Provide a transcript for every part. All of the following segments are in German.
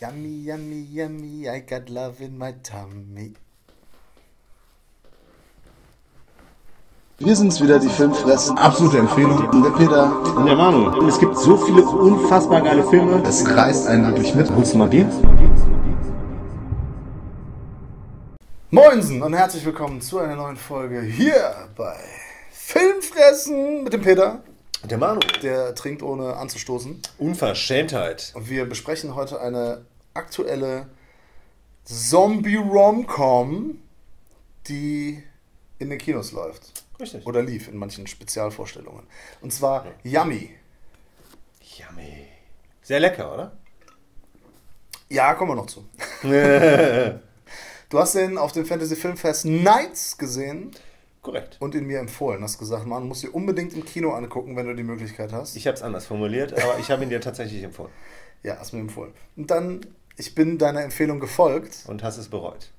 Yummy, yummy, yummy, I got love in my tummy. Wir sind's wieder, die Filmfressen. Absolute Empfehlung. Der Peter. Und der Manu. Es gibt so viele unfassbar geile Filme. Es reißt einen wirklich mit. Holst du mal Bier? Moinsen und herzlich willkommen zu einer neuen Folge hier bei Filmfressen mit dem Peter. Der Manu. Der trinkt ohne anzustoßen. Unverschämtheit. Und wir besprechen heute eine aktuelle Zombie-Rom-Com, die in den Kinos läuft. Richtig. Oder lief in manchen Spezialvorstellungen. Und zwar Yummy. Yummy. Sehr lecker, oder? Ja, kommen wir noch zu. Du hast den auf dem Fantasy Filmfest Nights gesehen Korrekt. und ihn mir empfohlen. Hast gesagt, man muss dir unbedingt im Kino angucken, wenn du die Möglichkeit hast. Ich habe es anders formuliert, aber ich habe ihn dir tatsächlich empfohlen. ja, hast mir empfohlen. Und dann, ich bin deiner Empfehlung gefolgt, Und hast es bereut.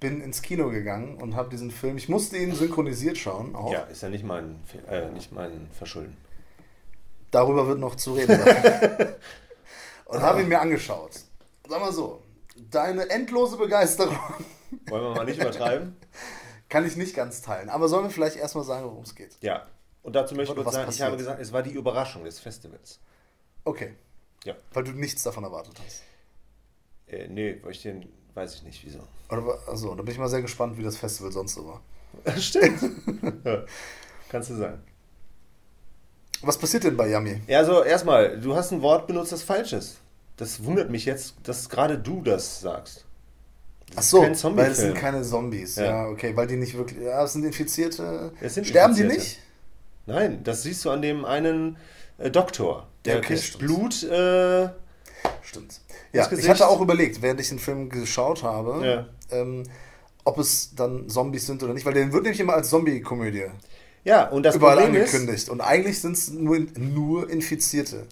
bin ins Kino gegangen und habe diesen Film, ich musste ihn synchronisiert schauen, auch. Ja, ist ja nicht mein, äh, nicht mein Verschulden. Darüber wird noch zu reden sein. und habe ihn mir angeschaut. Sag mal so, deine endlose Begeisterung Wollen wir mal nicht übertreiben? Kann ich nicht ganz teilen. Aber sollen wir vielleicht erstmal sagen, worum es geht? Ja. Und dazu möchte ich kurz sagen, ich passiert? habe gesagt, es war die Überraschung des Festivals. Okay. Ja. Weil du nichts davon erwartet hast. Äh, nee, weil ich den, weiß ich nicht, wieso. Oder, also, da bin ich mal sehr gespannt, wie das Festival sonst so war. Stimmt. ja. Kannst du sagen. Was passiert denn bei Yummy? Ja, also erstmal, du hast ein Wort benutzt, das falsch ist. Das wundert mich jetzt, dass gerade du das sagst. Ach so, weil es sind keine Zombies. Ja. Ja. okay, weil die nicht wirklich. Ja, es sind Infizierte. Es sind Sterben die Infizierte. nicht? Nein, das siehst du an dem einen äh, Doktor. Der das stimmt. Blut, äh, Stimmt. Ja, ich hatte auch überlegt, während ich den Film geschaut habe, Ja. ähm, ob es dann Zombies sind oder nicht, weil der wird nämlich immer als Zombie-Komödie ja, und das überall Problem ist, angekündigt. Und eigentlich sind es nur, nur Infizierte.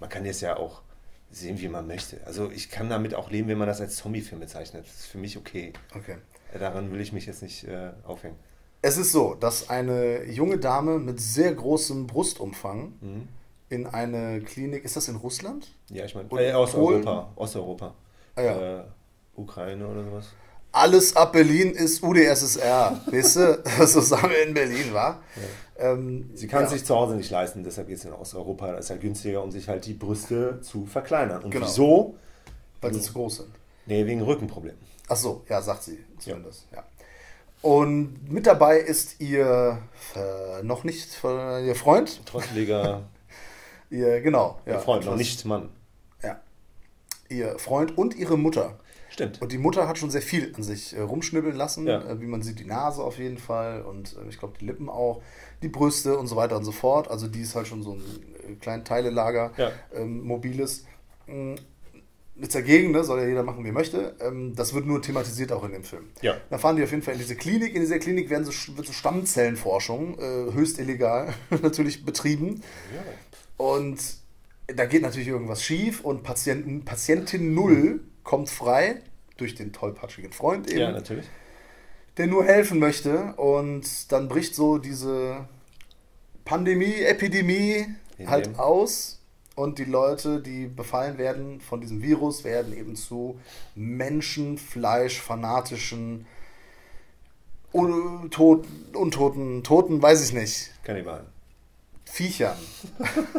man kann jetzt ja auch sehen, wie man möchte. Also ich kann damit auch leben, wenn man das als Zombie-Film bezeichnet. Das ist für mich okay. Okay. Daran will ich mich jetzt nicht äh, aufhängen. Es ist so, dass eine junge Dame mit sehr großem Brustumfang Mhm. in eine Klinik, ist das in Russland? Ja, ich meine, äh, aus? Europa. Osteuropa. Ah, ja. Äh, Ukraine oder sowas. Alles ab Berlin ist UdSSR, weißt du? So sagen wir in Berlin, wa? Ähm, Sie kann ja. es sich zu Hause nicht leisten, deshalb geht es in Osteuropa. Das ist halt günstiger, um sich halt die Brüste zu verkleinern. Und Genau. wieso? Weil sie zu groß sind. Nee, wegen Rückenproblemen. Ach so, ja, sagt sie zumindest. Ja. Und mit dabei ist ihr äh, noch nicht äh, ihr Freund, Trotteliger ihr genau, ja, Freund, noch nicht Mann. Ja, ihr Freund und ihre Mutter. Stimmt. Und die Mutter hat schon sehr viel an sich äh, rumschnibbeln lassen, Ja. äh, wie man sieht, die Nase auf jeden Fall und äh, ich glaube die Lippen auch, die Brüste und so weiter und so fort. Also die ist halt schon so ein äh, kleines Teilelager, Ja. ähm, mobiles. Mm, Nichts dagegen, ne? soll ja jeder machen, wie er möchte. Ähm, das wird nur thematisiert auch in dem Film. Ja. Da fahren die auf jeden Fall in diese Klinik. In dieser Klinik werden so, wird so Stammzellenforschung, äh, höchst illegal, natürlich betrieben. Und da geht natürlich irgendwas schief und Patienten, Patientin Null kommt frei durch den tollpatschigen Freund eben, Ja, natürlich. der nur helfen möchte. Und dann bricht so diese Pandemie, Epidemie In halt dem- aus. Und die Leute, die befallen werden von diesem Virus, werden eben zu Menschenfleisch-fanatischen, Untoten, Untoten, Toten, weiß ich nicht, Kannibalen. Viechern.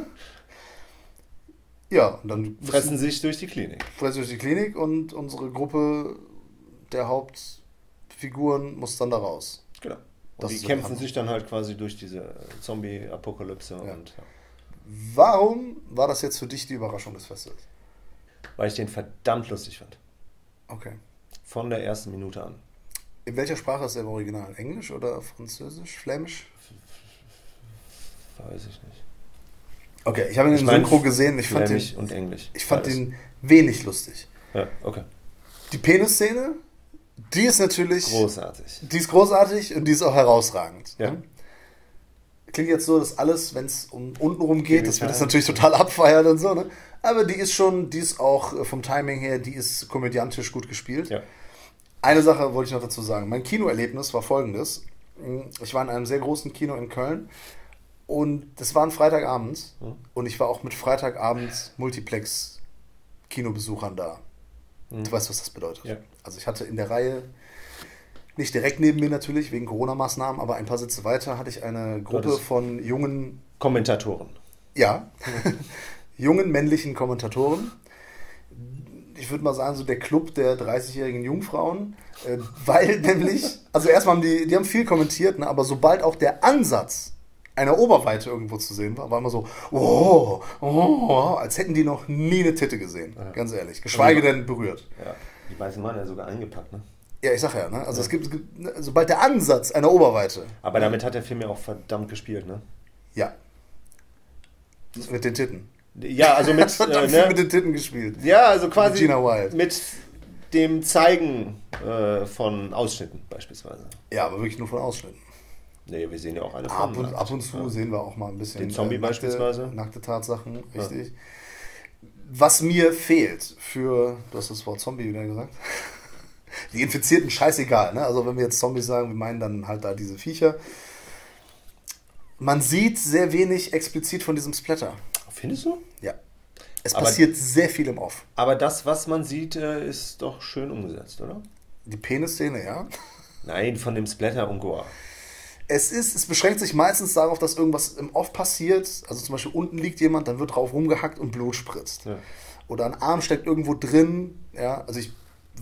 ja, und dann Fressen sich durch die Klinik. fressen durch die Klinik und unsere Gruppe der Hauptfiguren muss dann da raus. Genau. Und die kämpfen sich dann halt quasi durch diese Zombie-Apokalypse. Ja. Und, ja. Warum war das jetzt für dich die Überraschung des Festivals? Weil ich den verdammt lustig fand. Okay. Von der ersten Minute an. In welcher Sprache ist er im Original? Englisch oder Französisch? Flämisch? Weiß ich nicht. Okay, ich habe ihn Ich in mein, Synchro gesehen. Ich fand, den, und Englisch. ich fand den wenig lustig. Ja, okay. Die Penis-Szene, die ist natürlich. Großartig. Die ist großartig und die ist auch herausragend. Ja. ne? Klingt jetzt so, dass alles, wenn es um untenrum geht, dass wir das natürlich total abfeiern und so, ne? Aber die ist schon, die ist auch äh, vom Timing her, die ist komödiantisch gut gespielt. Ja. Eine Sache wollte ich noch dazu sagen. Mein Kinoerlebnis war folgendes. Ich war in einem sehr großen Kino in Köln und das war ein Freitagabend Mhm. und ich war auch mit Freitagabend Multiplex Kinobesuchern da. Du weißt, was das bedeutet. Ja. Also ich hatte in der Reihe, nicht direkt neben mir natürlich, wegen Corona-Maßnahmen, aber ein paar Sitze weiter hatte ich eine Gruppe von jungen, Kommentatoren. ja, jungen männlichen Kommentatoren. Ich würde mal sagen, so der Club der 30-jährigen Jungfrauen, äh, weil nämlich, also erstmal haben die, die haben viel kommentiert, ne, aber sobald auch der Ansatz einer Oberweite irgendwo zu sehen war, war immer so, oh, oh, als hätten die noch nie eine Titte gesehen, ganz ehrlich. Geschweige denn berührt. Ja. Die meisten waren ja sogar eingepackt, ne? Ja, ich sag ja, ne? Also es gibt, ne, sobald der Ansatz einer Oberweite, Aber damit hat der Film ja auch verdammt gespielt, ne? ja. Mit den Titten. Ja, also mit, äh, ne? mit den Titten gespielt. Ja, also quasi Gina Wild. mit dem Zeigen äh, von Ausschnitten beispielsweise. Ja, aber wirklich nur von Ausschnitten. Nee, wir sehen ja auch alle Ab und, ab und zu sehen wir auch mal ein bisschen Den Zombie nackte, beispielsweise. nackte Tatsachen, richtig. Was mir fehlt für, du hast das Wort Zombie wieder gesagt, die Infizierten scheißegal, ne? Also wenn wir jetzt Zombies sagen, wir meinen dann halt da diese Viecher. Man sieht sehr wenig explizit von diesem Splatter. Findest du? Ja. Es Aber- passiert sehr viel im Off. Aber das, was man sieht, äh, ist doch schön umgesetzt, oder? Die Penisszene, ja. Nein, von dem Splatter und Goa. Es ist, es beschränkt sich meistens darauf, dass irgendwas im Off passiert. Also zum Beispiel unten liegt jemand, dann wird drauf rumgehackt und Blut spritzt. Ja. Oder ein Arm steckt irgendwo drin. Ja, also ich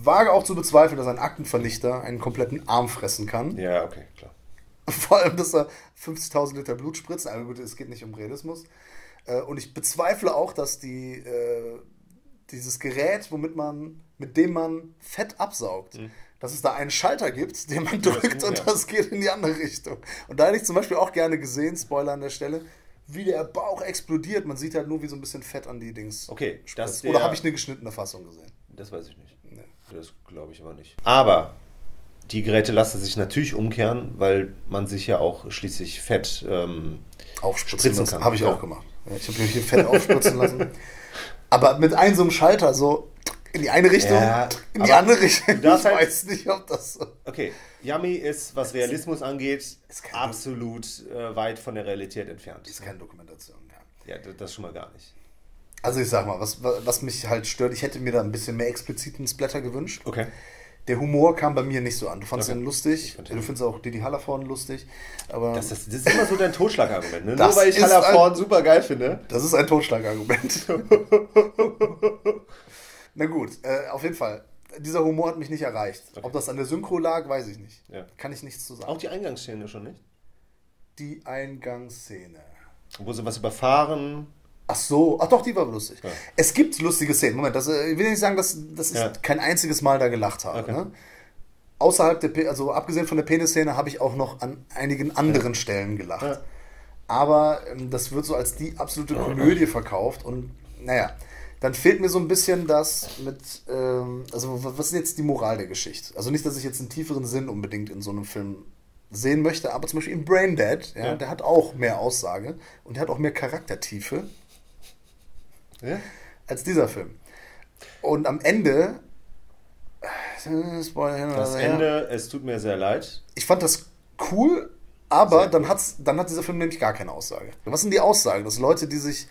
wage auch zu bezweifeln, dass ein Aktenvernichter einen kompletten Arm fressen kann. Ja, okay, klar. Vor allem, dass er 50.000 Liter Blut spritzt. Aber gut, es geht nicht um Realismus. Äh, Und ich bezweifle auch, dass die, äh, dieses Gerät, womit man, mit dem man Fett absaugt, dass es da einen Schalter gibt, den man drückt und ja. das geht in die andere Richtung. Und da hätte ich zum Beispiel auch gerne gesehen, Spoiler an der Stelle, wie der Bauch explodiert. Man sieht halt nur, wie so ein bisschen Fett an die Dings Okay, das der- Oder habe ich eine geschnittene Fassung gesehen? Das weiß ich nicht. Das glaube ich aber nicht. Aber die Geräte lassen sich natürlich umkehren, weil man sich ja auch schließlich Fett. Ähm, Aufspritzen kann. Habe ich Ja. auch gemacht. Ich habe mir hier Fett aufspritzen lassen. Aber mit einem so einem Schalter so in die eine Richtung, Ja, in die andere Richtung. ich halt- weiß nicht, ob das so. okay, Yummy ist, was Realismus angeht, absolut äh, weit von der Realität entfernt. ist keine Dokumentation. Ja. Ja, das schon mal gar nicht. Also ich sag mal, was, was mich halt stört, ich hätte mir da ein bisschen mehr expliziten Splatter gewünscht. Okay. Der Humor kam bei mir nicht so an. Du fandest Okay. ihn lustig, du ihn- findest auch Didi Hallervorden lustig, aber Das, ist- das ist immer so dein Totschlagargument. Ne? Nur weil ich ist Hallervorn super geil finde. das ist ein Totschlagargument. Na gut, äh, auf jeden Fall. Dieser Humor hat mich nicht erreicht. Ob das an der Synchro lag, weiß ich nicht. Ja. Kann ich nichts zu sagen. Auch die Eingangsszene schon nicht. Die Eingangsszene. Wo sie was überfahren. Ach so, ach doch, die war lustig. Ja. Es gibt lustige Szenen. Moment, das, äh, ich will nicht sagen, dass, dass ich Ja. kein einziges Mal da gelacht habe. Okay. Ne? Außerhalb der, also abgesehen von der Penisszene, habe ich auch noch an einigen anderen Stellen gelacht. Aber ähm, das wird so als die absolute Komödie verkauft und naja, dann fehlt mir so ein bisschen das mit, ähm, also was ist jetzt die Moral der Geschichte? Also nicht, dass ich jetzt einen tieferen Sinn unbedingt in so einem Film sehen möchte, aber zum Beispiel in Braindead, ja, Ja. der hat auch mehr Aussage und der hat auch mehr Charaktertiefe Ja? als dieser Film. Und am Ende. Das. Ende, es tut mir sehr leid. Ich fand das cool, aber dann, hat's, dann hat dieser Film nämlich gar keine Aussage. Was sind die Aussagen? Dass Leute, die sich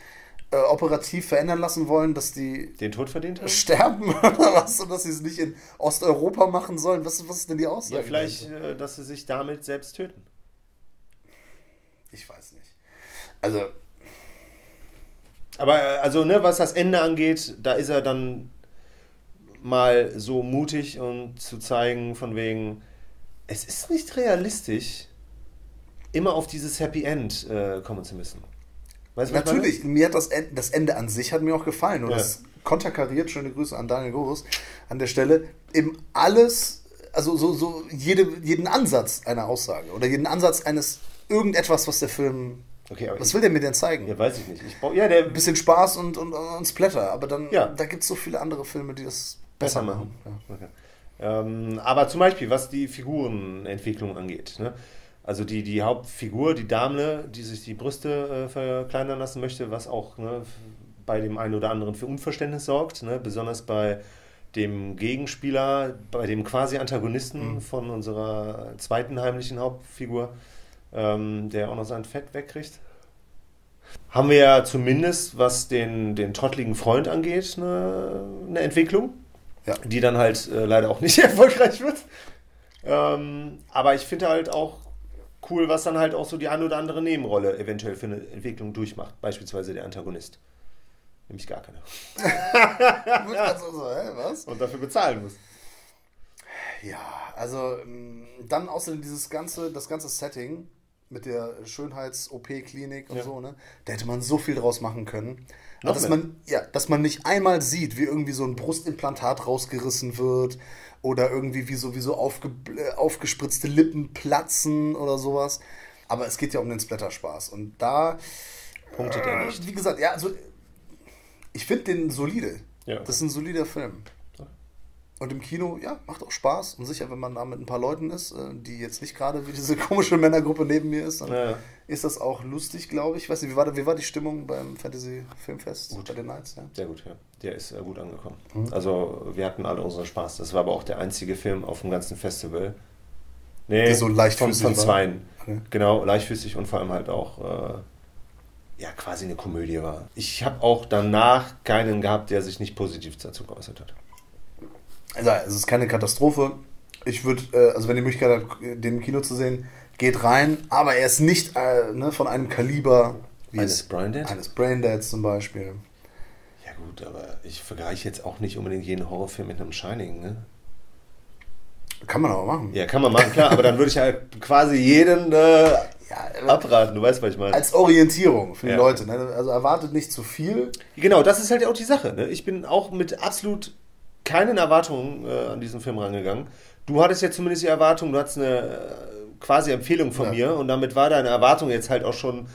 äh, operativ verändern lassen wollen, dass die Den Tod verdient haben? sterben oder was? Und dass sie es nicht in Osteuropa machen sollen? Was, was ist denn die Aussage? Ja, vielleicht, äh, dass sie sich damit selbst töten. Ich weiß nicht. Also, Aber äh, also, ne, was das Ende angeht, da ist er dann mal so mutig und zu zeigen, von wegen, es ist nicht realistisch, immer auf dieses Happy End äh, kommen zu müssen. Weißt? Natürlich, mir hat das Ende, das Ende an sich hat mir auch gefallen. Und Ja. das konterkariert, schöne Grüße an Daniel Gorus an der Stelle, eben alles, also so, so jede, jeden Ansatz einer Aussage oder jeden Ansatz eines irgendetwas, was der Film. Okay, Was ich, will der mir denn zeigen? ja, weiß ich nicht. Ich brauch, ja, der Ein bisschen Spaß und, und, und Splatter, aber dann Ja. da gibt es so viele andere Filme, die das besser besser machen. machen. Ja. Okay. Ähm, aber zum Beispiel, was die Figurenentwicklung angeht. Ne? Also die, die Hauptfigur, die Dame, die sich die Brüste äh, verkleinern lassen möchte, was auch ne, bei dem einen oder anderen für Unverständnis sorgt, ne? besonders bei dem Gegenspieler, bei dem quasi Antagonisten Mhm. von unserer zweiten heimlichen Hauptfigur, ähm, der auch noch sein Fett wegkriegt. Haben wir ja zumindest, was den, den trottligen Freund angeht, eine, eine Entwicklung. Ja. die dann halt äh, leider auch nicht erfolgreich wird. Ähm, aber ich finde halt auch cool, was dann halt auch so die eine oder andere Nebenrolle eventuell für eine Entwicklung durchmacht. Beispielsweise der Antagonist. Nämlich gar keine. Gut, also so, hä, was? Und dafür bezahlen muss. Ja, also ähm, dann außerdem dieses ganze, das ganze Setting mit der Schönheits-OP-Klinik und Ja. so, ne? Da hätte man so viel draus machen können. Noch dass mehr. man, ja, dass man nicht einmal sieht, wie irgendwie so ein Brustimplantat rausgerissen wird oder irgendwie wie so, wie so aufge, äh, aufgespritzte Lippen platzen oder sowas. Aber es geht ja um den Splatterspaß. Und da, Punktet er äh, nicht. wie gesagt, ja, also ich finde den solide. Ja. Das ist ein solider Film. Und im Kino, ja, macht auch Spaß. Und sicher, wenn man da mit ein paar Leuten ist, äh, die jetzt nicht gerade wie diese komische Männergruppe neben mir ist, dann Ja, ist das auch lustig, glaube ich. Ich weiß nicht, wie war, wie war die Stimmung beim Fantasy Filmfest bei den Nights? Ja? Sehr gut, ja. Der ist äh, gut angekommen. Mhm. Also wir hatten alle unseren Spaß. Das war aber auch der einzige Film auf dem ganzen Festival. Nee, Der so von, leichtfüßig von war? zweien. Okay. Genau, leichtfüßig und vor allem halt auch äh, ja, quasi eine Komödie war. Ich habe auch danach keinen gehabt, der sich nicht positiv dazu geäußert hat. Also, es ist keine Katastrophe. Ich würde, äh, also wenn ihr Möglichkeit habt, den im Kino zu sehen, geht rein. Aber er ist nicht äh, ne, von einem Kaliber wie Eines es- Braindead? Eines Braindeads zum Beispiel. Ja gut, aber ich vergleiche jetzt auch nicht unbedingt jeden Horrorfilm mit einem Shining, ne? Kann man aber machen. Ja, kann man machen, klar, aber dann würde ich halt quasi jeden äh, Ja, abraten, du weißt, was ich meine. als Orientierung für die Ja. Leute. Ne? Also erwartet nicht zu viel. Genau, das ist halt auch die Sache. Ne? Ich bin auch mit absolut keinen Erwartungen äh, an diesen Film rangegangen. Du hattest ja zumindest die Erwartung, du hattest eine äh, quasi Empfehlung von Ja. mir und damit war deine Erwartung jetzt halt auch schon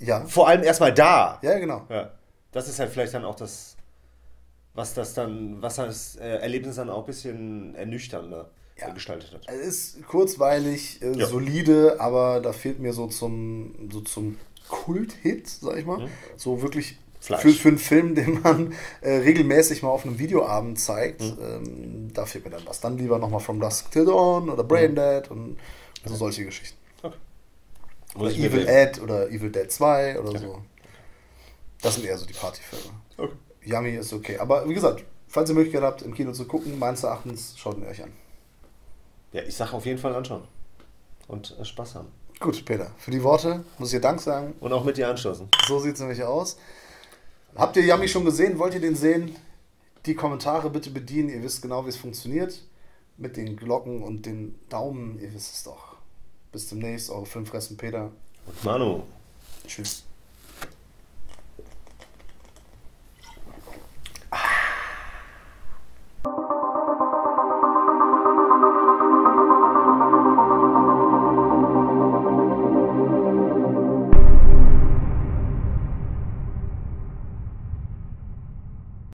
Ja. vor allem erstmal da. Ja, genau. Ja. Das ist halt vielleicht dann auch das, was das dann, was das äh, Erlebnis dann auch ein bisschen ernüchternder Ja. gestaltet hat. Es ist kurzweilig, äh, Ja. solide, aber da fehlt mir so zum, so zum Kult-Hit, sag ich mal. So wirklich Mhm. Fleisch. für, für einen Film, den man äh, regelmäßig mal auf einem Videoabend zeigt. Mhm. Ähm, da fehlt mir dann was. Dann lieber nochmal From Dusk Till Dawn oder Braindead und so solche Geschichten. Okay. Oder Evil. Ed oder Evil Dead 2 oder so. Das sind eher so die Partyfilme. Okay. Yummy ist okay. Aber wie gesagt, falls ihr Möglichkeit habt, im Kino zu gucken, meines Erachtens, schaut ihn euch an. Ja, ich sag auf jeden Fall anschauen. Und äh, Spaß haben. Gut, Peter, für die Worte muss ich dir Dank sagen. Und auch mit dir anstoßen. So sieht es nämlich aus. Habt ihr Yummy schon gesehen? Wollt ihr den sehen? Die Kommentare bitte bedienen. Ihr wisst genau, wie es funktioniert. Mit den Glocken und den Daumen. Ihr wisst es doch. Bis demnächst. Eure Filmfressen Peter. Und Manu. Tschüss.